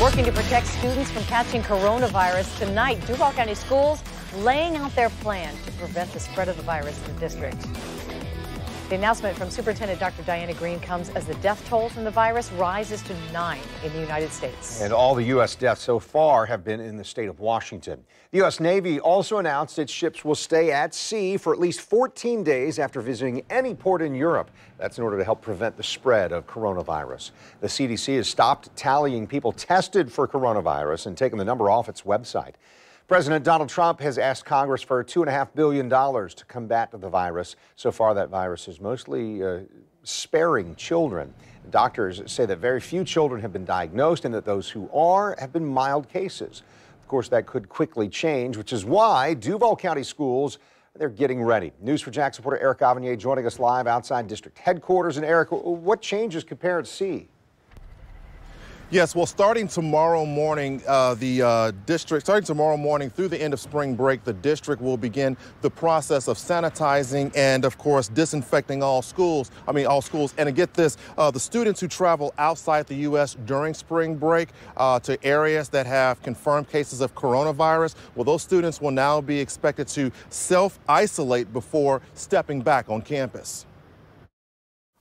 Working to protect students from catching coronavirus tonight, Duval County Schools laying out their plan to prevent the spread of the virus in the district. The announcement from Superintendent Dr. Diana Greene comes as the death toll from the virus rises to nine in the United States. And all the U.S. deaths so far have been in the state of Washington. The U.S. Navy also announced its ships will stay at sea for at least 14 days after visiting any port in Europe. That's in order to help prevent the spread of coronavirus. The CDC has stopped tallying people tested for coronavirus and taken the number off its website. President Donald Trump has asked Congress for $2.5 billion to combat the virus. So far, that virus is mostly uh, sparing children. Doctors say that very few children have been diagnosed and that those who are have been mild cases. Of course, that could quickly change, which is why Duval County schools they're getting ready. News4JAX reporter Erik Avanier joining us live outside district headquarters. And Erik, what changes can parents see? Yes, well, starting tomorrow morning, uh, the uh, district, starting tomorrow morning through the end of spring break, the district will begin the process of sanitizing and, of course, disinfecting all schools. I mean, all schools. And to get this, uh, the students who travel outside the U.S. during spring break uh, to areas that have confirmed cases of coronavirus, well, those students will now be expected to self isolate before stepping back on campus.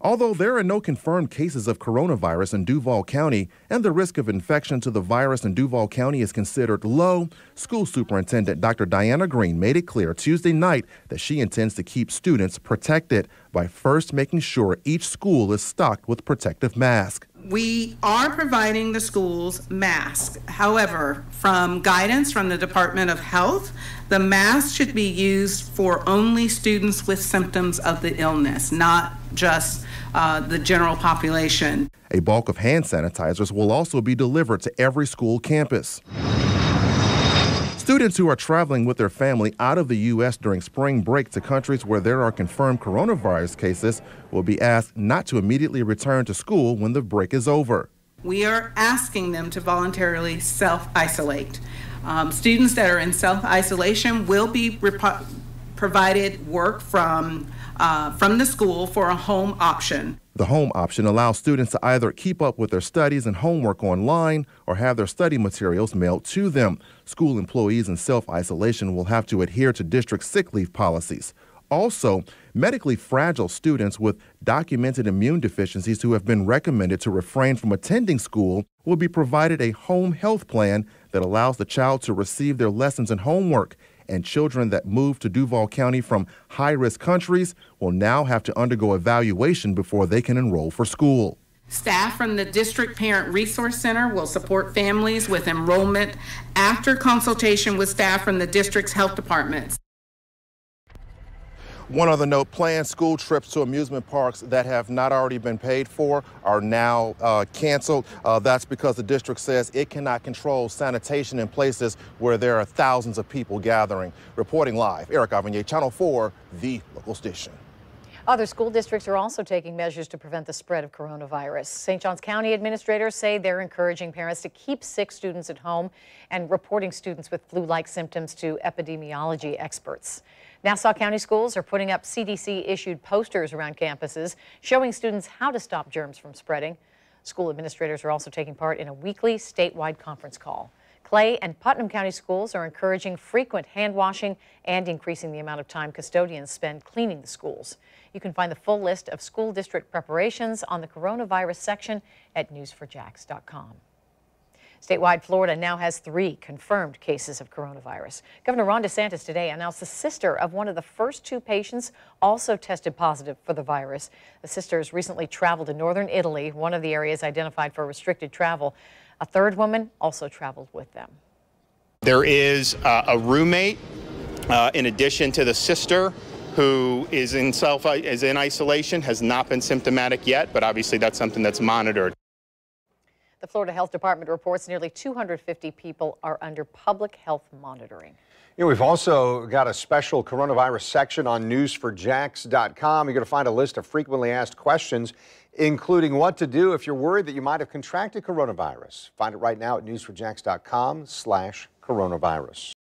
Although there are no confirmed cases of coronavirus in Duval County and the risk of infection to the virus in Duval County is considered low, school superintendent Dr. Diana Greene made it clear Tuesday night that she intends to keep students protected by first making sure each school is stocked with protective masks. We are providing the schools masks. However, from guidance from the Department of Health, the mask should be used for only students with symptoms of the illness, not just uh, the general population. A bulk of hand sanitizers will also be delivered to every school campus. Students who are traveling with their family out of the U.S. during spring break to countries where there are confirmed coronavirus cases will be asked not to immediately return to school when the break is over. We are asking them to voluntarily self isolate. Um, students that are in self isolation will be provided work from, uh, from the school for a home option. The home option allows students to either keep up with their studies and homework online or have their study materials mailed to them. School employees in self isolation will have to adhere to district sick leave policies. Also, medically fragile students with documented immune deficiencies who have been recommended to refrain from attending school will be provided a home health plan that allows the child to receive their lessons and homework and children that move to Duval County from high risk countries will now have to undergo evaluation before they can enroll for school. Staff from the District Parent Resource Center will support families with enrollment after consultation with staff from the district's health departments. One other note, planned school trips to amusement parks that have not already been paid for are now uh, canceled. Uh, that's because the district says it cannot control sanitation in places where there are thousands of people gathering. Reporting live, Erik Avanier, Channel 4, the local station. Other school districts are also taking measures to prevent the spread of coronavirus. St. Johns County administrators say they're encouraging parents to keep sick students at home and reporting students with flu-like symptoms to epidemiology experts. Nassau County schools are putting up CDC-issued posters around campuses showing students how to stop germs from spreading. School administrators are also taking part in a weekly statewide conference call. Clay and Putnam County schools are encouraging frequent hand washing and increasing the amount of time custodians spend cleaning the schools. You can find the full list of school district preparations on the coronavirus section at news4jax.com. Statewide, Florida now has three confirmed cases of coronavirus. Governor Ron DeSantis today announced the sister of one of the first two patients also tested positive for the virus. The sisters recently traveled to northern Italy, one of the areas identified for restricted travel. A third woman also traveled with them. There is uh, a roommate uh, in addition to the sister who is in self is in isolation has not been symptomatic yet, but obviously that's something that's monitored. The Florida Health Department reports nearly 250 people are under public health monitoring. You know, we've also got a special coronavirus section on news4jax.com. You're going to find a list of frequently asked questions, including what to do if you're worried that you might have contracted coronavirus. Find it right now at news4jax.com slash coronavirus.